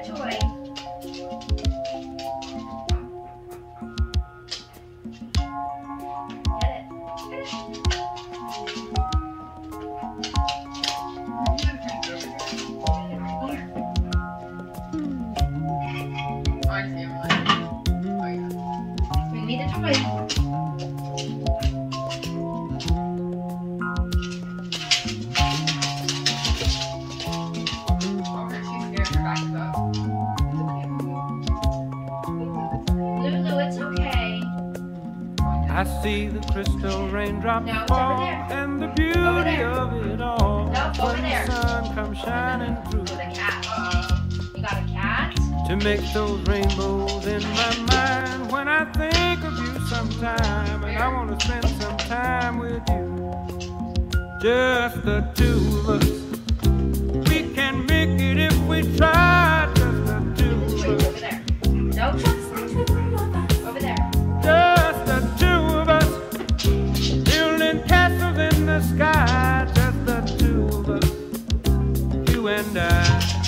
a toy. Get it. I see him like, oh, I see the crystal raindrops No, it's over fall and the beauty of it all. No, when there. the sun comes shining through With a cat. Uh, You got a cat? to make those rainbows in my mind. When I think of you sometime and I want to spend some time with you, just the two of us. sky, just the two of us, you and I.